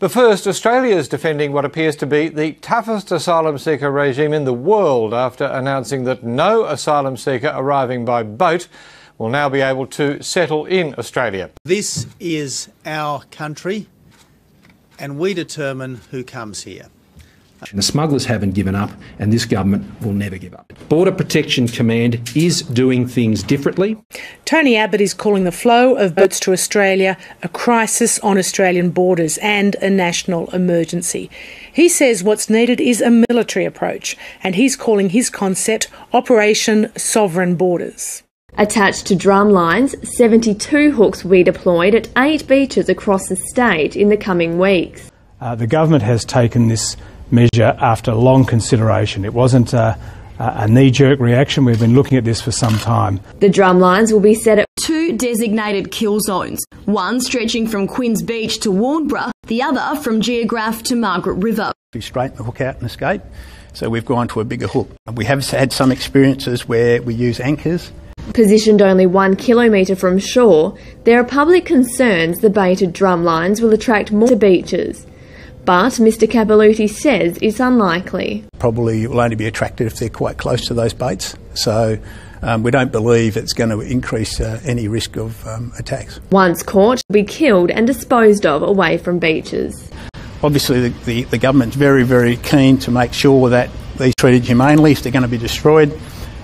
But first, Australia is defending what appears to be the toughest asylum seeker regime in the world after announcing that no asylum seeker arriving by boat will now be able to settle in Australia. This is our country, and we determine who comes here. The smugglers haven't given up, and this government will never give up. Border Protection Command is doing things differently. Tony Abbott is calling the flow of boats to Australia a crisis on Australian borders and a national emergency. He says what's needed is a military approach, and he's calling his concept Operation Sovereign Borders. Attached to drum lines, 72 hooks will be deployed at eight beaches across the state in the coming weeks. Uh, the government has taken this measure after long consideration. It wasn't a, a knee jerk reaction. We've been looking at this for some time. The drum lines will be set at two designated kill zones, one stretching from Quinns Beach to Warnbro, the other from Geographe to Margaret River. We straighten the hook out and escape, so we've gone to a bigger hook. We have had some experiences where we use anchors. Positioned only one kilometre from shore, there are public concerns the baited drum lines will attract more to beaches but Mr Capilouthi says it's unlikely. Probably will only be attracted if they're quite close to those baits, so um, we don't believe it's going to increase uh, any risk of um, attacks. Once caught, be killed and disposed of away from beaches. Obviously, the, the, the government's very, very keen to make sure that these treated humanely if they're going to be destroyed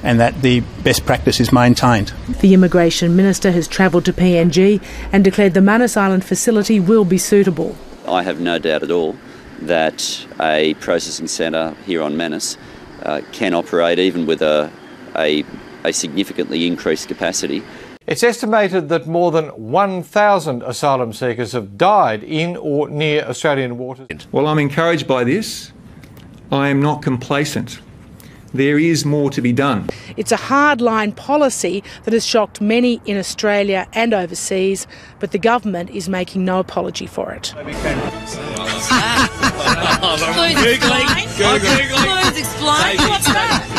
and that the best practice is maintained. The Immigration Minister has travelled to PNG and declared the Manus Island facility will be suitable. I have no doubt at all that a processing centre here on Manus uh, can operate even with a, a, a significantly increased capacity. It's estimated that more than 1,000 asylum seekers have died in or near Australian waters. Well, I'm encouraged by this. I am not complacent. There is more to be done. It's a hardline policy that has shocked many in Australia and overseas, but the government is making no apology for it. Blues explain. Explain. What's that?